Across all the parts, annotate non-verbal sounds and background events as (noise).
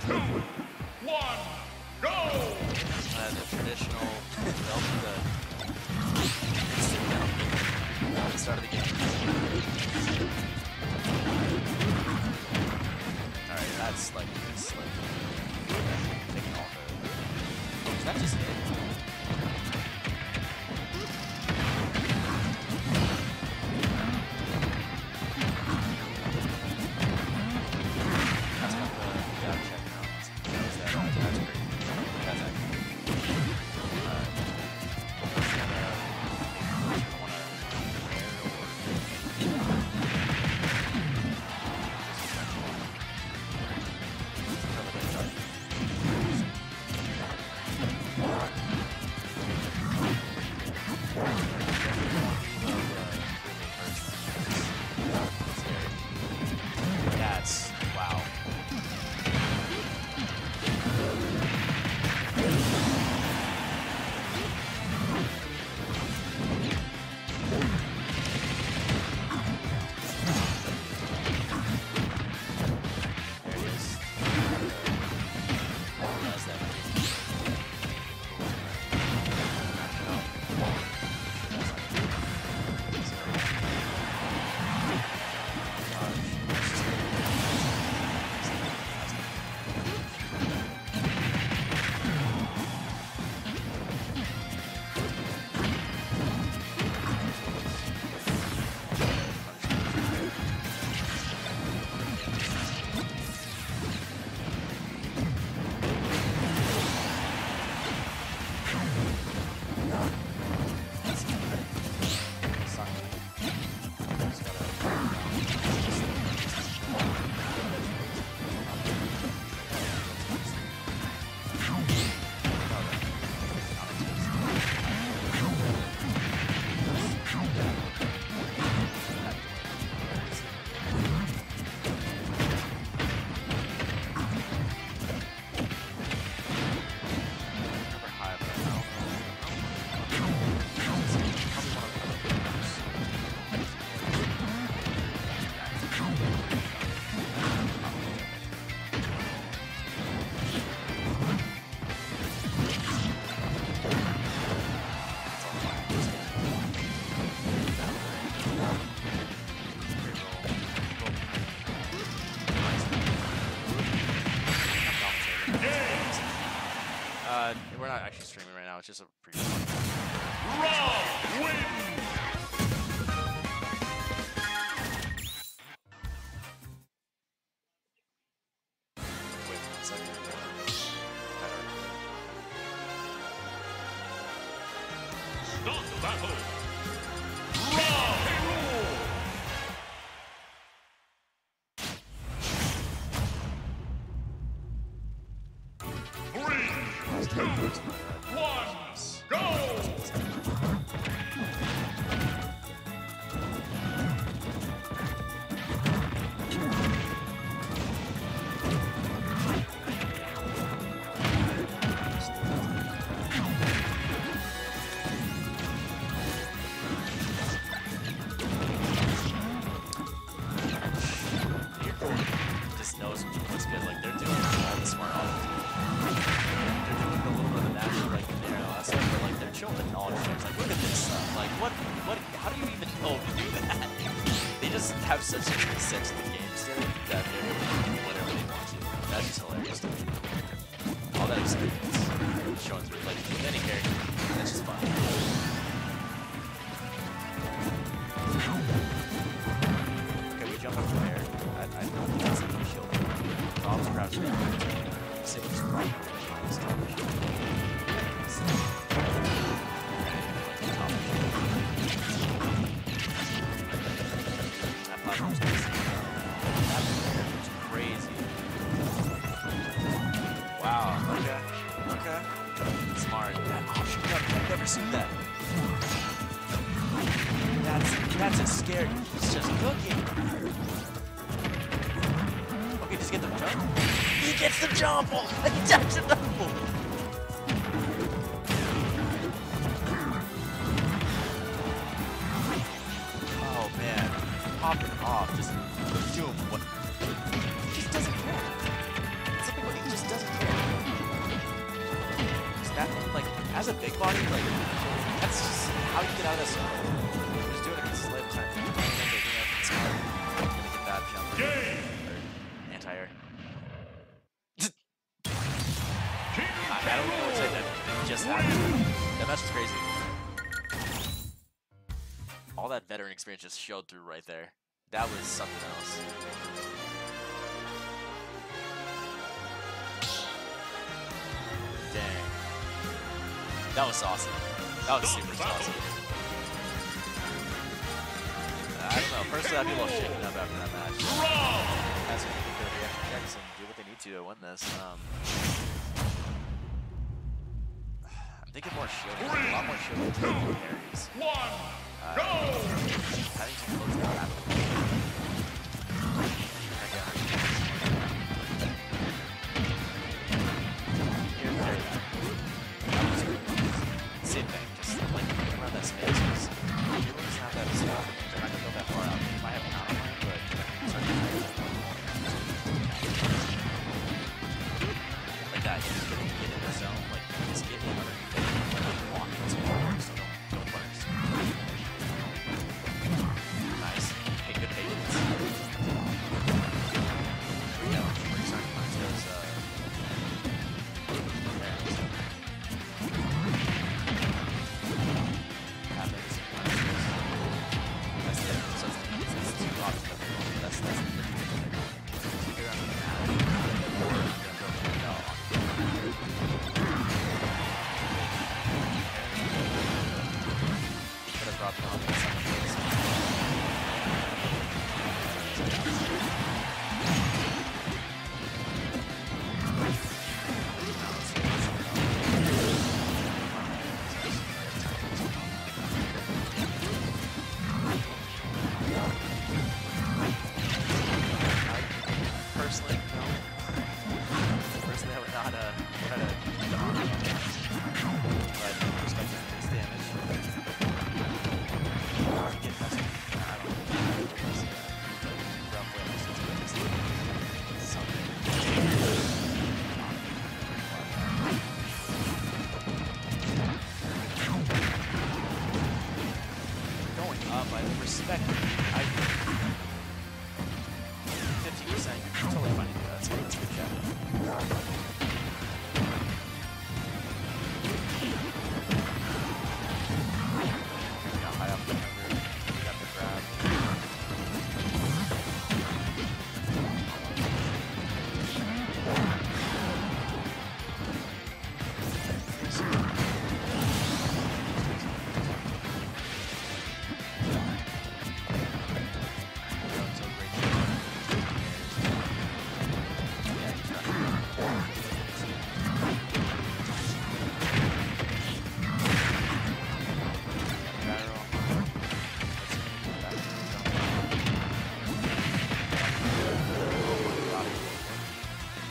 two, one, go! Uh, the traditional down at the start of the game. Alright, that's like slick. Taking is that just? Uh, we're not actually streaming right now. It's just a preview. Rob wins! Wait one second. Start the battle! Showing the knowledge checks. Like look at this stuff. Like what what how do you even know to do that? (laughs) They just have such a sense of the game still that they're to whatever they want to. That's just hilarious to me. All that experience showing through like with any character. That's just fun. Okay, we jump up from there. I, I don't think that's a shield. Bob's crouching. Saves right behind top of shield. Smart. Cut. I've never seen that. That's that's a scary. He's just cooking. Okay, just get the jump. He gets the jump. Oh, that's a double. Oh man, popping off, just doing what? He just doesn't care. It's like he do you like? As a big body, like, that's just how you get out of this. Just doing it against slave time. I don't think they're doing it. It's hard. Gonna get that jump. Anti-air. I, I don't know what. That just happened. That match was crazy. All that veteran experience just showed through right there. That was something else. That was awesome. That was super awesome. I don't know. Personally, I'd be a little shaken up after that match. Round. As we can go to the Jackson do what they need to to win this. Um, I'm thinking more shield, a lot more shield than carries. One. Uh, Go. Having some close to that.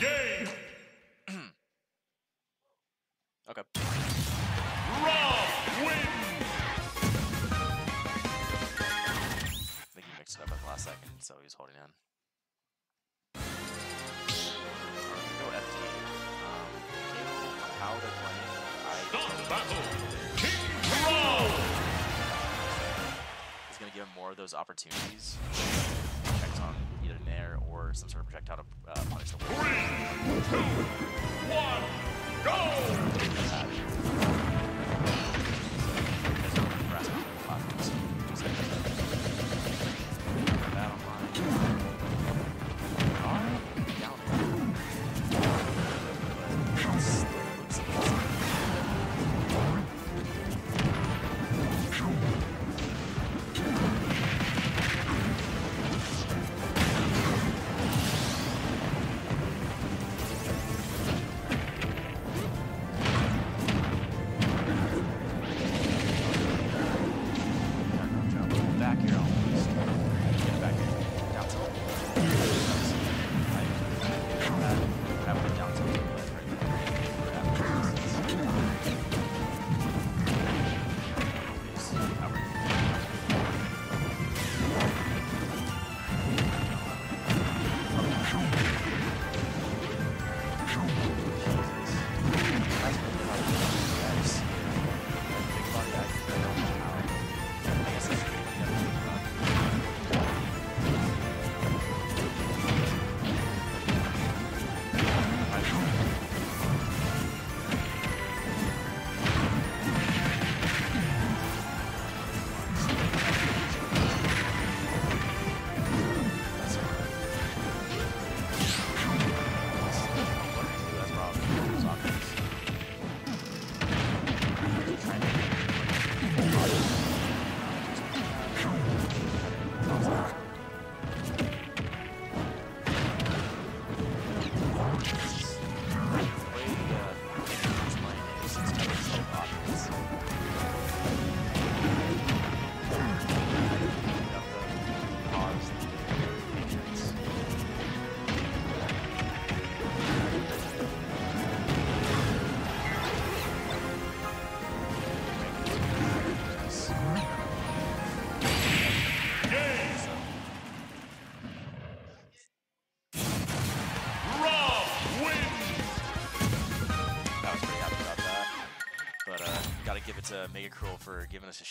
Game. (clears throat) Okay. Round. Win. I think he mixed it up at the last second, so he was holding in. Go FT. Um, how they're playing, I Stop battle. King Round. He's gonna give him more of those opportunities. Checks on either Nair or some sort of projectile to uh, punish the. Three. Two. One. Go. Megakrool for giving us a